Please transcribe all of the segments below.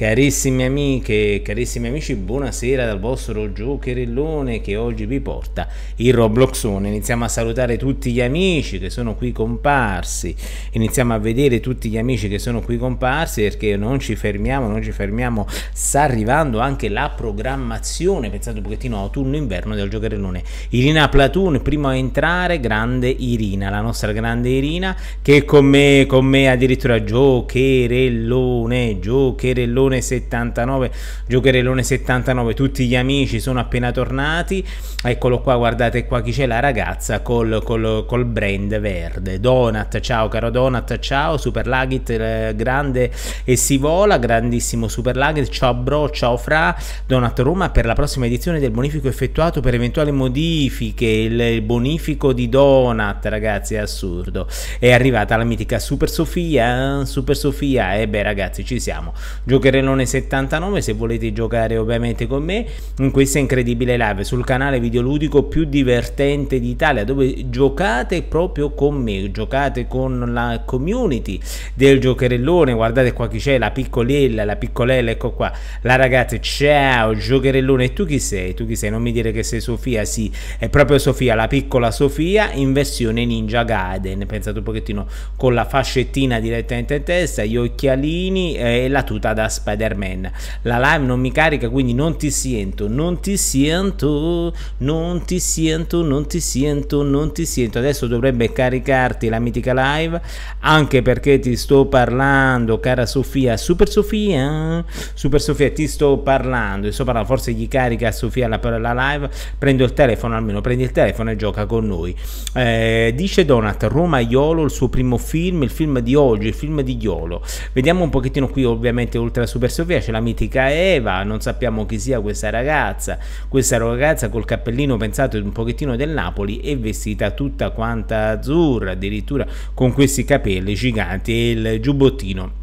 Carissime amiche, carissimi amici, buonasera dal vostro giocherellone che oggi vi porta il Robloxone. Iniziamo a salutare tutti gli amici che sono qui comparsi, iniziamo a vedere tutti gli amici che sono qui comparsi perché non ci fermiamo, non ci fermiamo, sta arrivando anche la programmazione, pensate un pochettino autunno-inverno del giocherellone. Irina Platoon, primo a entrare, grande Irina, la nostra grande Irina che con me, con me addirittura giocherellone, giocherellone 79 giocherellone 79. tutti gli amici sono appena tornati. Eccolo qua guardate qua chi c'è la ragazza col, col, col, brand verde. Donat ciao caro Donat ciao Super Lagit eh, grande e si vola grandissimo Super Lagit ciao bro ciao fra. Donat Roma per la prossima edizione del bonifico effettuato per eventuali modifiche il, il bonifico di Donat ragazzi è assurdo. È arrivata la mitica Super Sofia Super Sofia e eh beh ragazzi ci siamo. Giocherellone Trenone79 se volete giocare ovviamente con me in questa incredibile live sul canale videoludico più divertente d'Italia dove giocate proprio con me, giocate con la community del giocherellone, guardate qua chi c'è, la piccolella, la piccolella, ecco qua, la ragazza, ciao giocherellone, tu chi sei? Tu chi sei? Non mi dire che sei Sofia, sì, è proprio Sofia, la piccola Sofia in versione Ninja Gaiden, pensate un pochettino, con la fascettina direttamente in testa, gli occhialini eh, e la tuta da spazio Spider-Man. La live non mi carica, quindi non ti sento, non ti sento, non ti sento, non ti sento, non ti sento. Adesso dovrebbe caricarti la mitica live, anche perché ti sto parlando, cara Sofia, Super Sofia, Super Sofia, ti sto parlando, sto forse gli carica Sofia la, la live, prendo il telefono almeno, prendi il telefono e gioca con noi. Eh, dice Donat, Roma Iolo, il suo primo film, il film di oggi, il film di Iolo. Vediamo un pochettino qui ovviamente oltre a Super Sofia c'è la mitica Eva, non sappiamo chi sia questa ragazza, questa ragazza col cappellino pensato un pochettino del Napoli e vestita tutta quanta azzurra, addirittura con questi capelli giganti e il giubbottino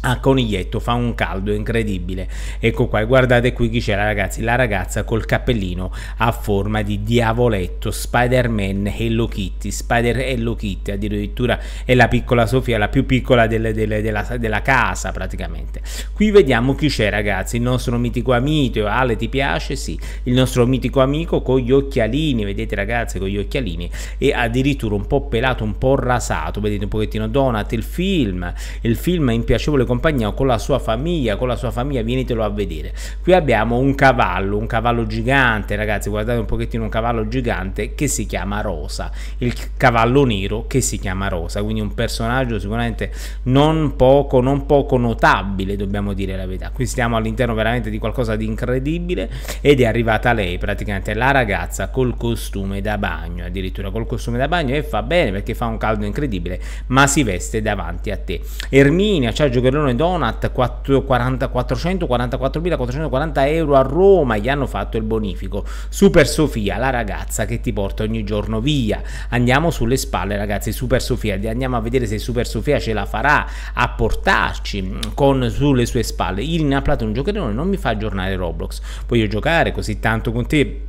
a coniglietto fa un caldo incredibile. Ecco qua guardate qui chi c'era ragazzi. La ragazza col cappellino a forma di diavoletto Spider-Man Hello Kitty Spider Hello Kitty addirittura è la piccola Sofia la più piccola delle, delle, della, della, casa praticamente. Qui vediamo chi c'è ragazzi. Il nostro mitico amico Ale ti piace? sì. Il nostro mitico amico con gli occhialini vedete ragazzi con gli occhialini e addirittura un po' pelato un po' rasato. Vedete un pochettino Donat il film. Il film è in piacevole compagnia con la sua famiglia, con la sua famiglia, vienitelo a vedere. Qui abbiamo un cavallo, un cavallo gigante, ragazzi, guardate un pochettino un cavallo gigante che si chiama Rosa, il cavallo nero che si chiama Rosa, quindi un personaggio sicuramente non poco, non poco notabile, dobbiamo dire la verità. Qui stiamo all'interno veramente di qualcosa di incredibile ed è arrivata lei, praticamente la ragazza col costume da bagno, addirittura col costume da bagno e fa bene perché fa un caldo incredibile, ma si veste davanti a te. Erminia, ciao giocherò Barcellona Donat 444.440 euro a Roma gli hanno fatto il bonifico. Super Sofia la ragazza che ti porta ogni giorno via. Andiamo sulle spalle ragazzi Super Sofia. Andiamo a vedere se Super Sofia ce la farà a portarci con sulle sue spalle. Irina Plato un giocherone non mi fa aggiornare Roblox. Voglio giocare così tanto con te.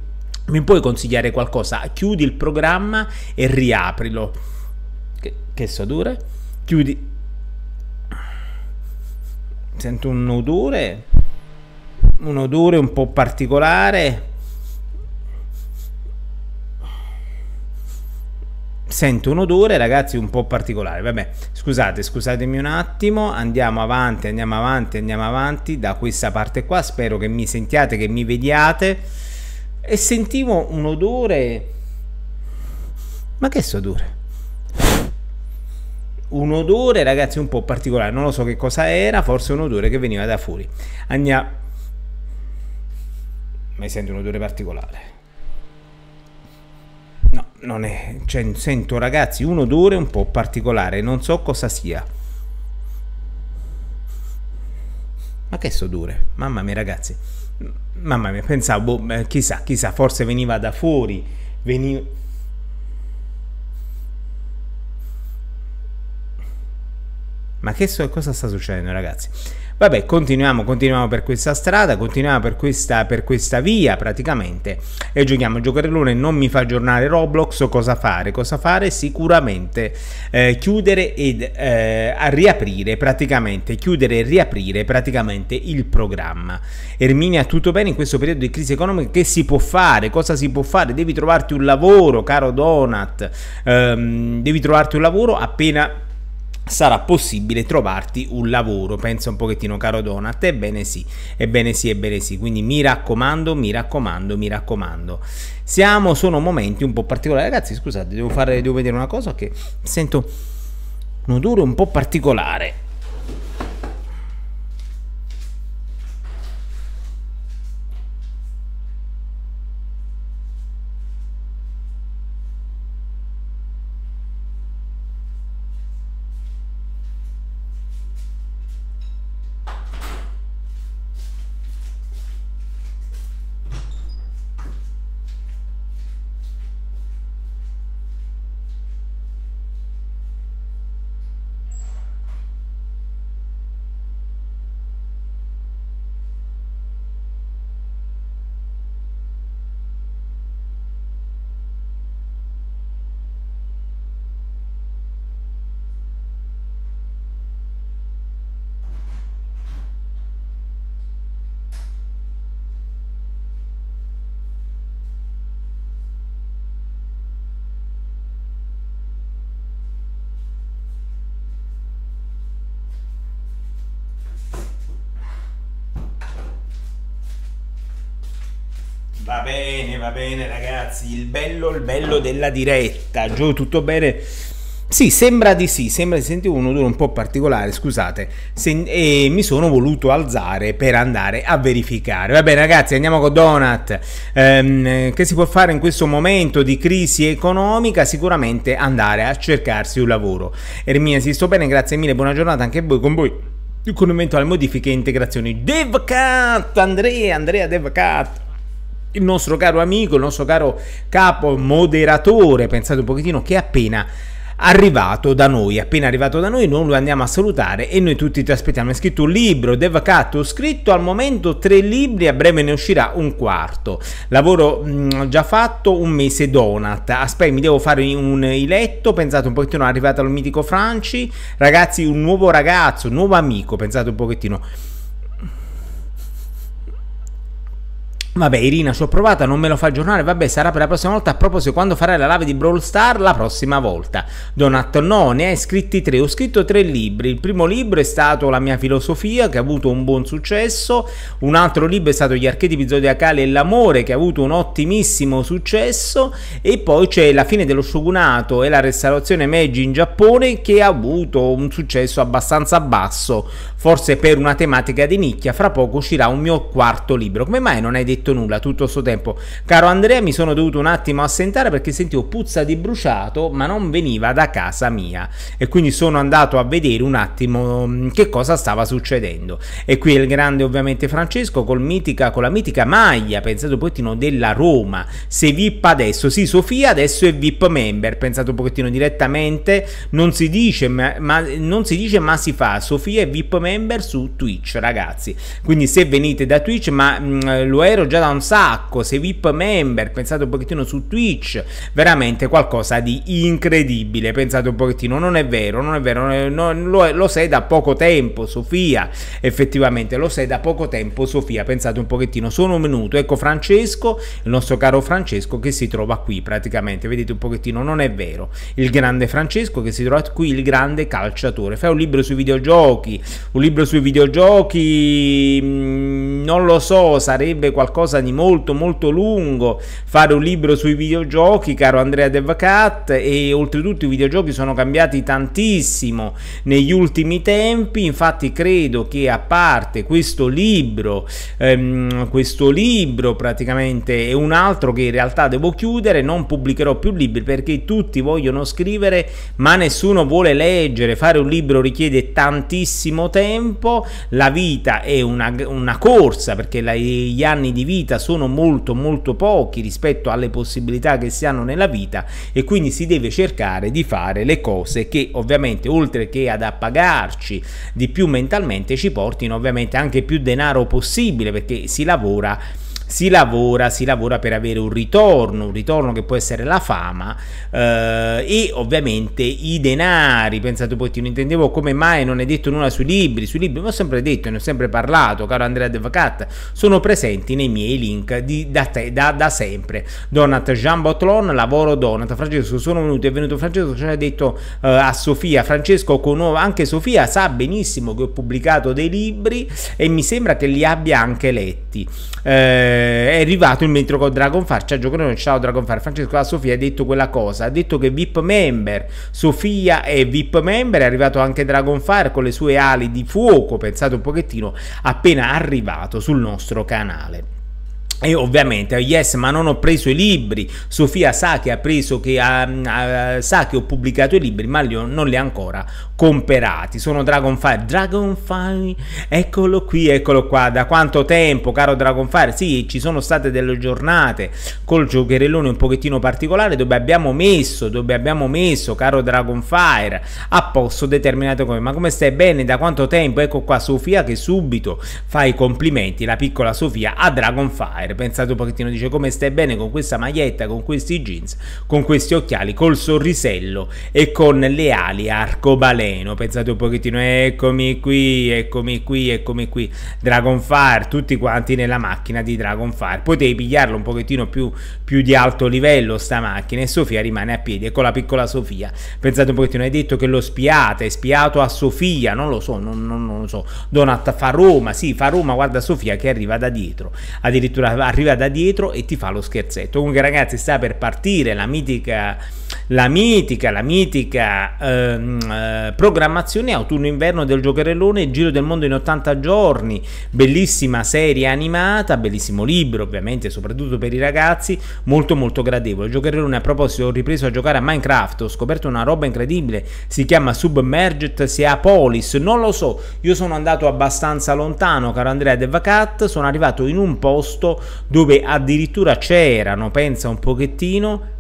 Mi puoi consigliare qualcosa? Chiudi il programma e riaprilo. Che, che so dure? Chiudi sento un odore un odore un po' particolare. Sento un odore ragazzi un po' particolare. Vabbè scusate scusatemi un attimo. Andiamo avanti andiamo avanti andiamo avanti da questa parte qua. Spero che mi sentiate che mi vediate. E sentivo un odore. Ma che sto odore un odore ragazzi un po' particolare. Non lo so che cosa era forse un odore che veniva da fuori. Andiamo ma sento un odore particolare. No non è cioè, sento ragazzi un odore un po' particolare. Non so cosa sia. Ma che odore? Mamma mia ragazzi. Mamma mia pensavo boh, chissà chissà forse veniva da fuori. Veniva Ma che so, cosa sta succedendo ragazzi? Vabbè, continuiamo, continuiamo per questa strada, continuiamo per questa, per questa via praticamente e giochiamo. Giocarellone non mi fa aggiornare Roblox, cosa fare? Cosa fare? Sicuramente eh, chiudere ed eh, riaprire praticamente, chiudere e riaprire praticamente il programma. Erminia, tutto bene in questo periodo di crisi economica? Che si può fare? Cosa si può fare? Devi trovarti un lavoro, caro Donat, ehm, devi trovarti un lavoro appena sarà possibile trovarti un lavoro. Pensa un pochettino, caro Donat. Ebbene sì, ebbene sì, ebbene sì. Quindi mi raccomando, mi raccomando, mi raccomando. Siamo, sono momenti un po' particolari. Ragazzi, scusate, devo, fare, devo vedere una cosa che sento un odore un po' particolare. Bene, va bene ragazzi, il bello, il bello della diretta, giù tutto bene? Sì, sembra di sì, sembra di sentire un odore un po' particolare, scusate, se, e mi sono voluto alzare per andare a verificare. Va bene ragazzi, andiamo con Donat, ehm, che si può fare in questo momento di crisi economica? Sicuramente andare a cercarsi un lavoro. Ermina, si sto bene, grazie mille, buona giornata anche a voi, con voi, con eventuali modifiche e integrazioni. DevCat, Andrea, Andrea DevCat il nostro caro amico, il nostro caro capo moderatore, pensate un pochettino, che è appena arrivato da noi, appena arrivato da noi, noi lo andiamo a salutare e noi tutti ti aspettiamo. È scritto un libro, Devacat, ho scritto al momento tre libri, a breve ne uscirà un quarto. Lavoro mh, già fatto un mese donat. Aspetta, mi devo fare un iletto, pensate un pochettino, è arrivato al mitico Franci. Ragazzi, un nuovo ragazzo, un nuovo amico, pensate un pochettino Vabbè, Irina, ci ho provata, non me lo fa aggiornare. Vabbè, sarà per la prossima volta. A proposito, quando farai la live di Brawl Star, la prossima volta. Donat, no, ne hai scritti tre. Ho scritto tre libri. Il primo libro è stato La mia filosofia, che ha avuto un buon successo. Un altro libro è stato Gli archetipi zodiacali e l'amore, che ha avuto un ottimissimo successo. E poi c'è La fine dello shogunato e la restaurazione Meiji in Giappone, che ha avuto un successo abbastanza basso. Forse per una tematica di nicchia. Fra poco uscirà un mio quarto libro. Come mai non hai detto detto nulla tutto questo tempo. Caro Andrea, mi sono dovuto un attimo assentare perché sentivo puzza di bruciato, ma non veniva da casa mia. E quindi sono andato a vedere un attimo mm, che cosa stava succedendo. E qui è il grande ovviamente Francesco col mitica, con la mitica maglia, pensate un pochettino, della Roma. Se VIP adesso, sì, Sofia adesso è VIP member, pensate un pochettino direttamente, non si dice ma, ma, non si dice ma si fa, Sofia è VIP member su Twitch, ragazzi. Quindi se venite da Twitch, ma mh, mm, lo ero già già da un sacco, sei VIP member, pensate un pochettino su Twitch, veramente qualcosa di incredibile, pensate un pochettino, non è vero, non è vero, non, lo, lo sei da poco tempo Sofia, effettivamente lo sei da poco tempo Sofia, pensate un pochettino, sono un minuto, ecco Francesco, il nostro caro Francesco che si trova qui praticamente, vedete un pochettino, non è vero, il grande Francesco che si trova qui, il grande calciatore, fai un libro sui videogiochi, un libro sui videogiochi, mm, non lo so, sarebbe qualcosa qualcosa di molto molto lungo, fare un libro sui videogiochi, caro Andrea Devacat, e oltretutto i videogiochi sono cambiati tantissimo negli ultimi tempi, infatti credo che a parte questo libro, ehm, questo libro praticamente è un altro che in realtà devo chiudere, non pubblicherò più libri perché tutti vogliono scrivere ma nessuno vuole leggere, fare un libro richiede tantissimo tempo, la vita è una, una corsa perché la, gli anni di vita sono molto molto pochi rispetto alle possibilità che si hanno nella vita e quindi si deve cercare di fare le cose che ovviamente oltre che ad appagarci di più mentalmente ci portino ovviamente anche più denaro possibile perché si lavora si lavora, si lavora per avere un ritorno, un ritorno che può essere la fama eh, e ovviamente i denari. Pensate un pochettino, intendevo come mai non è detto nulla sui libri, sui libri vi ho sempre detto, ne ho sempre parlato, caro Andrea De sono presenti nei miei link di, da, te, da, da, sempre. Donat Jean Botlon, lavoro Donat, Francesco sono venuto, è venuto Francesco, ci ha detto eh, a Sofia, Francesco conosco, anche Sofia sa benissimo che ho pubblicato dei libri e mi sembra che li abbia anche letti. Eh, eh, è arrivato il metro con Dragonfire, ciao Gioconone, ciao Dragonfire, Francesco la Sofia ha detto quella cosa, ha detto che VIP member, Sofia è VIP member, è arrivato anche Dragonfire con le sue ali di fuoco, pensate un pochettino, appena arrivato sul nostro canale. E ovviamente, yes, ma non ho preso i libri. Sofia sa che ha preso, che ha, ha, sa che ho pubblicato i libri, ma li ho, non li ha ancora comperati. Sono Dragonfire. Dragonfire, eccolo qui, eccolo qua. Da quanto tempo, caro Dragonfire? Sì, ci sono state delle giornate col giocherellone un pochettino particolare dove abbiamo messo, dove abbiamo messo, caro Dragonfire, a posto determinate cose. Ma come stai bene? Da quanto tempo? Ecco qua Sofia che subito fa i complimenti, la piccola Sofia, a Dragonfire. Fire. Pensate un pochettino, dice come stai bene con questa maglietta, con questi jeans, con questi occhiali, col sorrisello e con le ali arcobaleno. Pensate un pochettino, eccomi qui, eccomi qui, eccomi qui. Dragonfire, tutti quanti nella macchina di Dragonfire. Potevi pigliarlo un pochettino più, più di alto livello sta macchina e Sofia rimane a piedi. Ecco la piccola Sofia. Pensate un pochettino, hai detto che lo spiate, spiato a Sofia, non lo so, non, non, non lo so. Donat fa Roma, sì, fa Roma, guarda Sofia che arriva da dietro. Addirittura arriva da dietro e ti fa lo scherzetto. Comunque ragazzi sta per partire la mitica la mitica, la mitica ehm, eh, programmazione autunno-inverno del giocherellone Giro del mondo in 80 giorni, bellissima serie animata, bellissimo libro ovviamente, soprattutto per i ragazzi, molto molto gradevole. Il giocherellone a proposito ho ripreso a giocare a Minecraft, ho scoperto una roba incredibile, si chiama Submerged Seapolis, non lo so, io sono andato abbastanza lontano, caro Andrea De Vacat, sono arrivato in un posto dove addirittura c'erano, pensa un pochettino,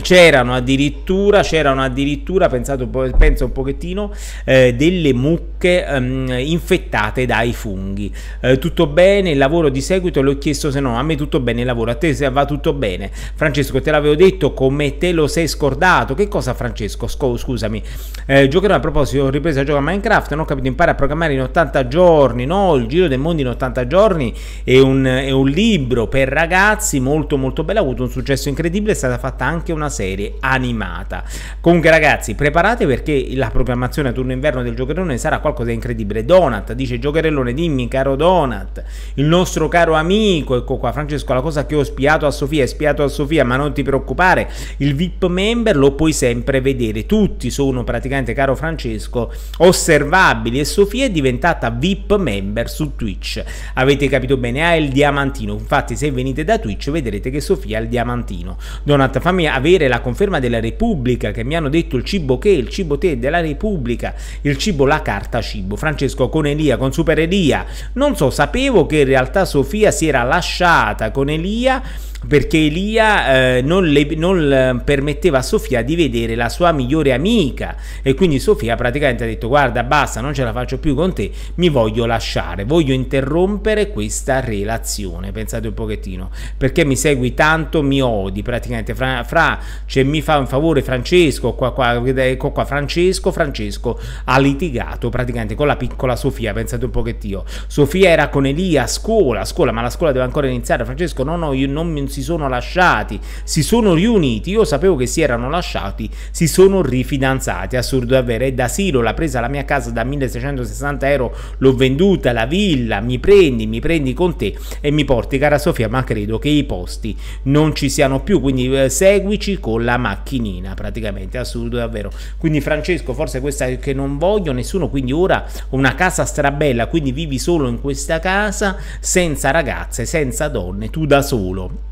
c'erano addirittura, c'erano addirittura pensato, penso un pochettino, eh, delle mucche ehm, infettate dai funghi. Eh, tutto bene, il lavoro di seguito le ho chiesto se no, a me tutto bene il lavoro, a te va tutto bene. Francesco, te l'avevo detto come te lo sei scordato. Che cosa Francesco? Sc scusami. Eh, giocherò a proposito, ho ripreso a giocare a Minecraft, non ho capito, impara a programmare in 80 giorni, no? Il giro del mondo in 80 giorni è un, è un libro per ragazzi molto molto bello, ha avuto un successo incredibile, è stata fatta anche una serie animata. Comunque ragazzi, preparate perché la programmazione a turno inverno del giocherellone sarà qualcosa di incredibile. Donat dice giocherellone, dimmi caro Donat, il nostro caro amico, ecco qua Francesco, la cosa che ho spiato a Sofia, è spiato a Sofia, ma non ti preoccupare, il VIP member lo puoi sempre vedere. Tutti sono praticamente, caro Francesco, osservabili e Sofia è diventata VIP member su Twitch. Avete capito bene? Ha il diamantino. Infatti se venite da Twitch vedrete che Sofia ha il diamantino. Donat, fammi avere la conferma della Repubblica che mi hanno detto il cibo che, il cibo te della Repubblica, il cibo la carta cibo. Francesco con Elia, con Super Elia. Non so, sapevo che in realtà Sofia si era lasciata con Elia perché Elia eh, non, le, non permetteva a Sofia di vedere la sua migliore amica. E quindi Sofia praticamente ha detto guarda basta non ce la faccio più con te mi voglio lasciare voglio interrompere questa relazione. Pensate un pochettino perché mi segui tanto mi odi praticamente. Fra, fra cioè mi fa un favore Francesco qua, qua, ecco qua Francesco Francesco ha litigato praticamente con la piccola Sofia pensate un pochettino. Sofia era con Elia a scuola a scuola ma la scuola deve ancora iniziare. Francesco no no io non mi si sono lasciati, si sono riuniti, io sapevo che si erano lasciati, si sono rifidanzati, assurdo davvero, e da Siro l'ha presa la mia casa da 1660 euro, l'ho venduta, la villa, mi prendi, mi prendi con te e mi porti, cara Sofia, ma credo che i posti non ci siano più, quindi eh, seguici con la macchinina, praticamente, assurdo davvero. Quindi Francesco, forse questa è che non voglio nessuno, quindi ora ho una casa strabella, quindi vivi solo in questa casa, senza ragazze, senza donne, tu da solo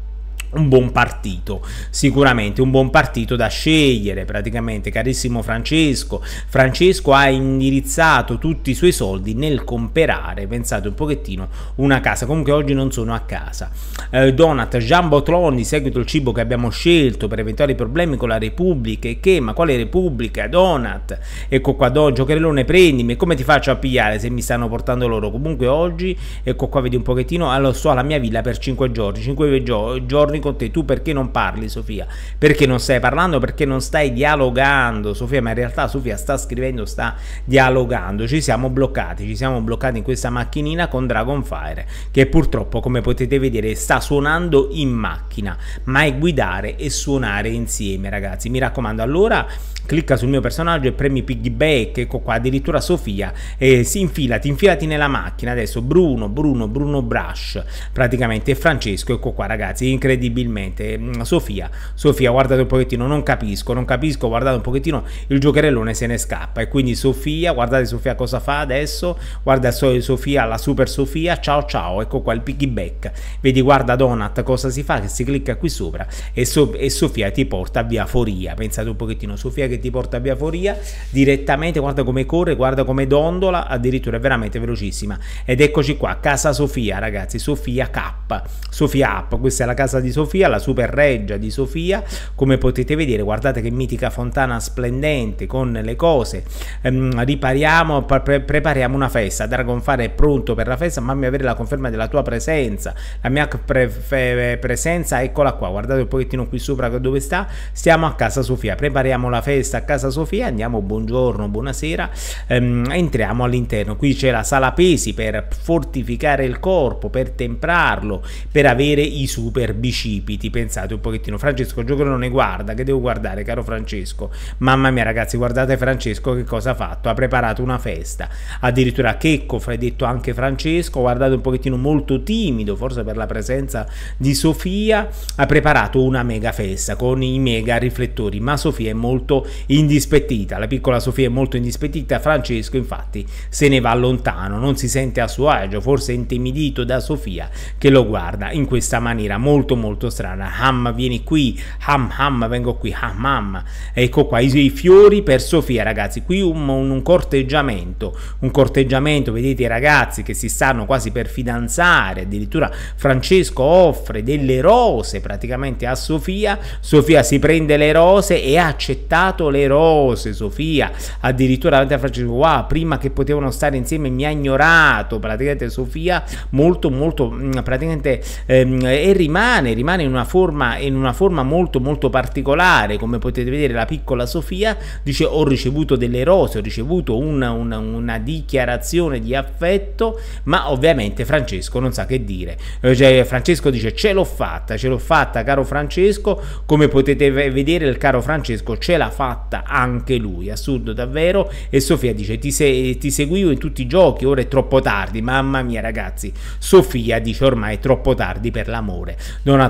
un buon partito, sicuramente un buon partito da scegliere praticamente, carissimo Francesco. Francesco ha indirizzato tutti i suoi soldi nel comprare, pensate un pochettino, una casa. Comunque oggi non sono a casa. Eh, Donat, Jean Botlon, di seguito il cibo che abbiamo scelto per eventuali problemi con la Repubblica e che, ma quale Repubblica? Donat, ecco qua, do, giocherellone prendimi, come ti faccio a pigliare se mi stanno portando loro? Comunque oggi, ecco qua, vedi un pochettino, allora sto alla mia villa per 5 giorni, 5 giorni con te, tu perché non parli Sofia? Perché non stai parlando? Perché non stai dialogando Sofia? Ma in realtà Sofia sta scrivendo, sta dialogando, ci siamo bloccati, ci siamo bloccati in questa macchinina con Dragonfire che purtroppo come potete vedere sta suonando in macchina, ma è guidare e suonare insieme ragazzi, mi raccomando allora clicca sul mio personaggio e premi piggyback, ecco qua, addirittura Sofia, e si infilati, infilati nella macchina, adesso Bruno, Bruno, Bruno Brush, praticamente, e Francesco, ecco qua ragazzi, incredibilmente, mm, Sofia, Sofia, guardate un pochettino, non capisco, non capisco, guardate un pochettino, il giocherellone se ne scappa, e quindi Sofia, guardate Sofia cosa fa adesso, guarda Sofia, la super Sofia, ciao ciao, ecco qua il piggyback, vedi, guarda Donat cosa si fa, che si clicca qui sopra, e, so e Sofia ti porta via Foria, pensate un pochettino, Sofia che ti porta via Foria direttamente, guarda come corre, guarda come dondola, addirittura è veramente velocissima. Ed eccoci qua, casa Sofia ragazzi, Sofia K, Sofia App, questa è la casa di Sofia, la super reggia di Sofia, come potete vedere, guardate che mitica fontana splendente con le cose, ehm, ripariamo, pre prepariamo una festa, Dragonfire è pronto per la festa, mamma avere la conferma della tua presenza, la mia pre presenza, eccola qua, guardate un pochettino qui sopra dove sta, stiamo a casa Sofia, prepariamo la festa, a casa Sofia, andiamo, buongiorno, buonasera, ehm, entriamo all'interno, qui c'è la sala pesi per fortificare il corpo, per temprarlo, per avere i super bicipiti, pensate un pochettino, Francesco ne guarda, che devo guardare caro Francesco, mamma mia ragazzi guardate Francesco che cosa ha fatto, ha preparato una festa, addirittura Checco, detto anche Francesco, guardate un pochettino molto timido, forse per la presenza di Sofia, ha preparato una mega festa con i mega riflettori, ma Sofia è molto indispettita. La piccola Sofia è molto indispettita, Francesco infatti se ne va lontano, non si sente a suo agio, forse intimidito da Sofia che lo guarda in questa maniera molto molto strana. Ham, vieni qui, Ham, Ham, vengo qui, Ham, Ham. Ecco qua i, fiori per Sofia, ragazzi. Qui un, un, corteggiamento, un corteggiamento, vedete i ragazzi che si stanno quasi per fidanzare, addirittura Francesco offre delle rose praticamente a Sofia, Sofia si prende le rose e ha accettato le rose, Sofia, addirittura davanti a Francesco, wow, prima che potevano stare insieme mi ha ignorato, praticamente Sofia molto molto, mm, praticamente, ehm, e rimane, rimane in una forma, in una forma molto molto particolare, come potete vedere la piccola Sofia dice ho ricevuto delle rose, ho ricevuto una, una, una dichiarazione di affetto, ma ovviamente Francesco non sa che dire, cioè, Francesco dice ce l'ho fatta, ce l'ho fatta caro Francesco, come potete vedere il caro Francesco ce l'ha fatta anche lui, assurdo davvero. E Sofia dice: Ti, se ti seguivo in tutti i giochi, ora è troppo tardi. Mamma mia, ragazzi. Sofia dice: Ormai è troppo tardi per l'amore.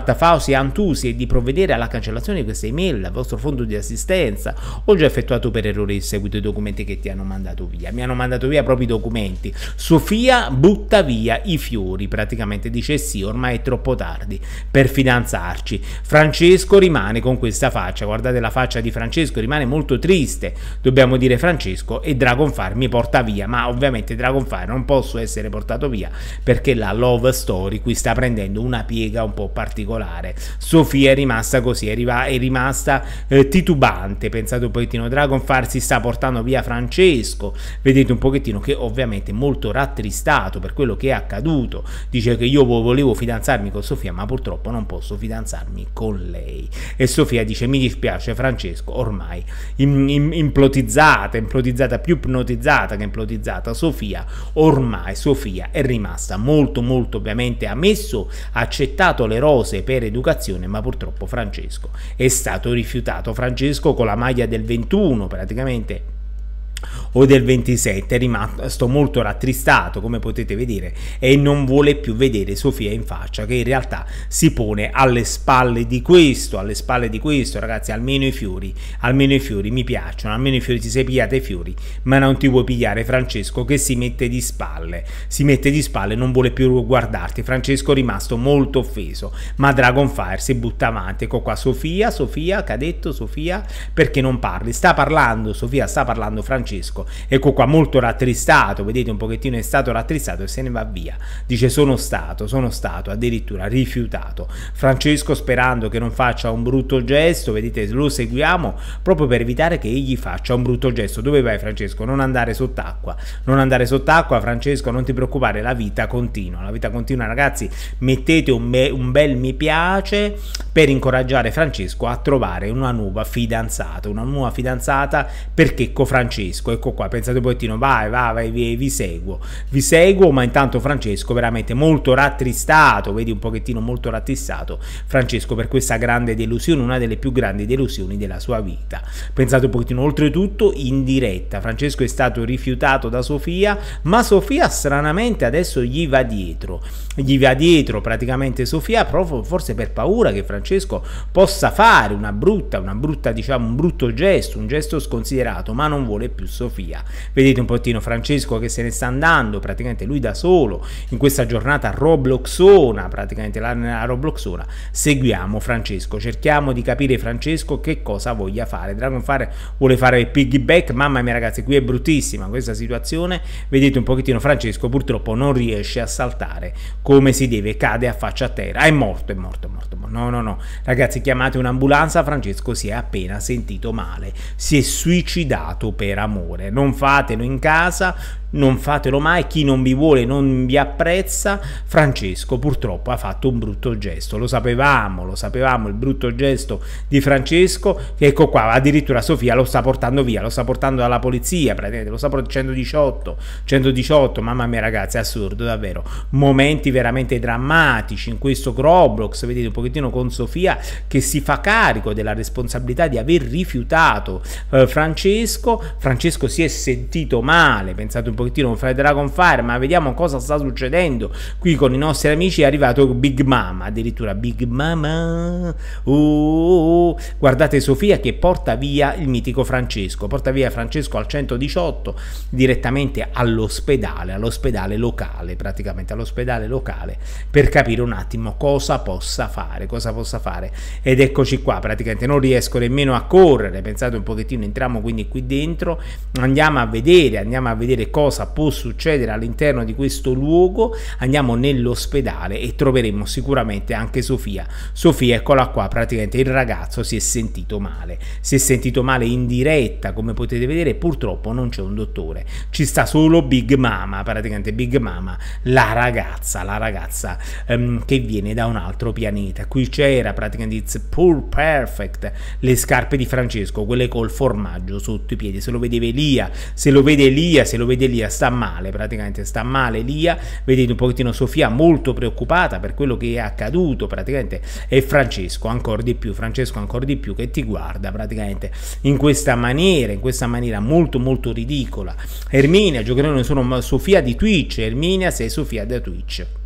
Donatta Fausi Antusi e di provvedere alla cancellazione di queste email al vostro fondo di assistenza. Ho già effettuato per errore il seguito i documenti che ti hanno mandato via. Mi hanno mandato via proprio i documenti. Sofia butta via i fiori, praticamente dice: Sì, ormai è troppo tardi per fidanzarci. Francesco rimane con questa faccia. Guardate la faccia di Francesco, rimane molto triste, dobbiamo dire Francesco, e Dragonfire mi porta via, ma ovviamente Dragonfire non posso essere portato via perché la love story qui sta prendendo una piega un po' particolare. Sofia è rimasta così, è, rimasta eh, titubante, pensate un pochettino, Dragonfire si sta portando via Francesco, vedete un pochettino che ovviamente è molto rattristato per quello che è accaduto, dice che io volevo fidanzarmi con Sofia ma purtroppo non posso fidanzarmi con lei. E Sofia dice mi dispiace Francesco ormai implotizzata, implotizzata, più ipnotizzata che implotizzata, Sofia, ormai Sofia è rimasta molto molto ovviamente ammesso, accettato le rose per educazione, ma purtroppo Francesco è stato rifiutato. Francesco con la maglia del 21 praticamente o del 27 è rimasto molto rattristato come potete vedere e non vuole più vedere Sofia in faccia che in realtà si pone alle spalle di questo alle spalle di questo ragazzi almeno i fiori almeno i fiori mi piacciono almeno i fiori ti sei pigliate i fiori ma non ti vuoi pigliare Francesco che si mette di spalle si mette di spalle non vuole più guardarti Francesco è rimasto molto offeso ma Dragonfire si butta avanti ecco qua Sofia Sofia cadetto Sofia perché non parli sta parlando Sofia sta parlando Francesco ecco qua molto rattristato, vedete un pochettino è stato rattristato e se ne va via, dice sono stato, sono stato, addirittura rifiutato. Francesco sperando che non faccia un brutto gesto, vedete lo seguiamo proprio per evitare che egli faccia un brutto gesto. Dove vai Francesco? Non andare sott'acqua, non andare sott'acqua Francesco, non ti preoccupare, la vita continua, la vita continua ragazzi, mettete un, be un bel mi piace per incoraggiare Francesco a trovare una nuova fidanzata, una nuova fidanzata per Checco Francesco, ecco qua, pensate un pochettino, vai, vai, vai vi, vi, seguo, vi seguo, ma intanto Francesco veramente molto rattristato, vedi un pochettino molto rattrissato, Francesco per questa grande delusione, una delle più grandi delusioni della sua vita. Pensate un pochettino, oltretutto in diretta, Francesco è stato rifiutato da Sofia, ma Sofia stranamente adesso gli va dietro, gli va dietro praticamente Sofia, proprio forse per paura che Francesco possa fare una brutta, una brutta, diciamo, un brutto gesto, un gesto sconsiderato, ma non vuole più Sofia. Vedete un pochettino Francesco che se ne sta andando, praticamente lui da solo, in questa giornata robloxona, praticamente la robloxona. Seguiamo Francesco, cerchiamo di capire Francesco che cosa voglia fare. Dragonfire vuole fare piggyback, mamma mia ragazzi, qui è bruttissima questa situazione. Vedete un pochettino Francesco purtroppo non riesce a saltare come si deve, cade a faccia a terra. È morto, è morto, è morto. No, no, no. Ragazzi, chiamate un'ambulanza, Francesco si è appena sentito male. Si è suicidato per amore non fatelo in casa, non fatelo mai, chi non vi vuole non vi apprezza. Francesco purtroppo ha fatto un brutto gesto, lo sapevamo, lo sapevamo, il brutto gesto di Francesco, che ecco qua, addirittura Sofia lo sta portando via, lo sta portando dalla polizia, praticamente lo sta portando 118, 118, mamma mia ragazzi, assurdo davvero, momenti veramente drammatici in questo Roblox, vedete un pochettino con Sofia che si fa carico della responsabilità di aver rifiutato eh, Francesco, Francesco si è sentito male, pensate un pochettino fra Dragonfire, ma vediamo cosa sta succedendo. Qui con i nostri amici, è arrivato Big Mama, addirittura Big Mama, uh, guardate Sofia che porta via il mitico Francesco, porta via Francesco al 118 direttamente all'ospedale, all'ospedale locale, praticamente all'ospedale locale, per capire un attimo cosa possa fare, cosa possa fare, ed eccoci qua, praticamente non riesco nemmeno a correre, pensate un pochettino, entriamo quindi qui dentro, andiamo a vedere, andiamo a vedere cosa può succedere all'interno di questo luogo, andiamo nell'ospedale e troveremo sicuramente anche Sofia. Sofia, eccola qua, praticamente il ragazzo si è sentito male, si è sentito male in diretta, come potete vedere, purtroppo non c'è un dottore, ci sta solo Big Mama, praticamente Big Mama, la ragazza, la ragazza um, che viene da un altro pianeta. Qui c'era praticamente It's Poor Perfect, le scarpe di Francesco, quelle col formaggio sotto i piedi, se lo vedeva Elia, se lo vede Elia, se lo vede Elia sta male, praticamente sta male Elia, vedete un pochettino Sofia molto preoccupata per quello che è accaduto praticamente e Francesco ancora di più, Francesco ancora di più che ti guarda praticamente in questa maniera, in questa maniera molto molto ridicola. Erminia, giocherò sono Sofia di Twitch, Erminia sei Sofia da Twitch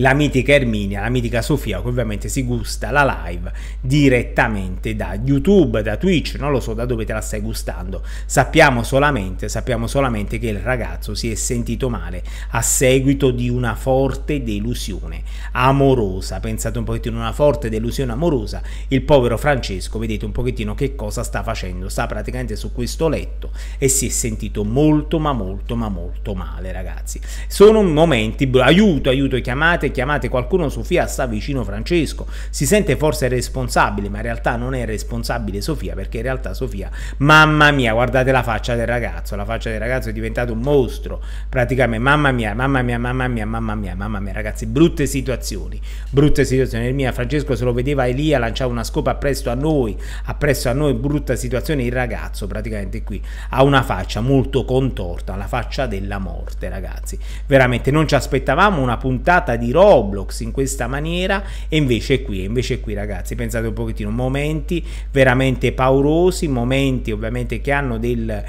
la mitica Erminia, la mitica Sofia che ovviamente si gusta la live direttamente da YouTube, da Twitch, non lo so da dove te la stai gustando. Sappiamo solamente, sappiamo solamente che il ragazzo si è sentito male a seguito di una forte delusione amorosa. Pensate un pochettino una forte delusione amorosa. Il povero Francesco, vedete un pochettino che cosa sta facendo. Sta praticamente su questo letto e si è sentito molto ma molto ma molto male, ragazzi. Sono momenti, aiuto, aiuto, chiamate chiamate, chiamate qualcuno, Sofia sta vicino Francesco, si sente forse responsabile, ma in realtà non è responsabile Sofia, perché in realtà Sofia, mamma mia, guardate la faccia del ragazzo, la faccia del ragazzo è diventato un mostro, praticamente, mamma mia, mamma mia, mamma mia, mamma mia, mamma mia, ragazzi, brutte situazioni, brutte situazioni, il mio Francesco se lo vedeva Elia lanciava una scopa appresso a noi, appresso a noi, brutta situazione, il ragazzo praticamente qui ha una faccia molto contorta, la faccia della morte, ragazzi, veramente non ci aspettavamo una puntata di Roblox in questa maniera e invece qui, invece qui ragazzi, pensate un pochettino, momenti veramente paurosi, momenti ovviamente che hanno del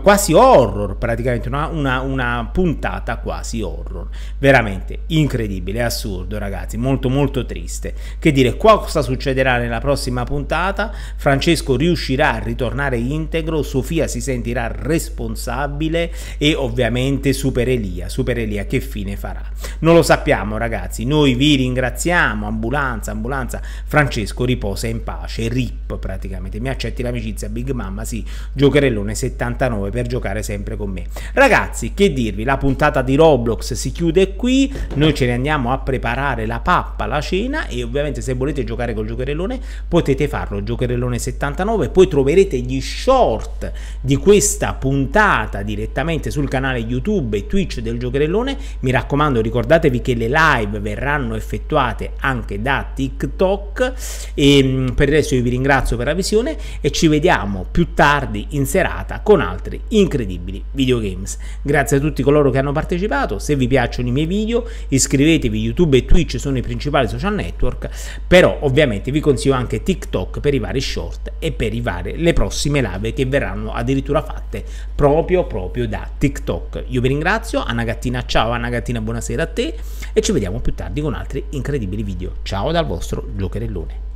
quasi horror praticamente una, una, una, puntata quasi horror veramente incredibile assurdo ragazzi molto molto triste. Che dire cosa succederà nella prossima puntata? Francesco riuscirà a ritornare integro Sofia si sentirà responsabile e ovviamente Super Elia Super Elia che fine farà? Non lo sappiamo ragazzi noi vi ringraziamo. Ambulanza ambulanza. Francesco riposa in pace rip praticamente. Mi accetti l'amicizia Big Mamma sì. Giocherellone 79 9 per giocare sempre con me. Ragazzi, che dirvi, la puntata di Roblox si chiude qui, noi ce ne andiamo a preparare la pappa, la cena e ovviamente se volete giocare col giocherellone potete farlo, giocherellone 79, poi troverete gli short di questa puntata direttamente sul canale YouTube e Twitch del giocherellone, mi raccomando ricordatevi che le live verranno effettuate anche da TikTok. E mm, per adesso io vi ringrazio per la visione e ci vediamo più tardi in serata con altri incredibili videogames. Grazie a tutti coloro che hanno partecipato, se vi piacciono i miei video iscrivetevi, YouTube e Twitch sono i principali social network, però ovviamente vi consiglio anche TikTok per i vari short e per i vari, le prossime live che verranno addirittura fatte proprio proprio da TikTok. Io vi ringrazio, Anna Gattina ciao, Anna Gattina buonasera a te. E ci vediamo più tardi con altri incredibili video. Ciao dal vostro giocherellone.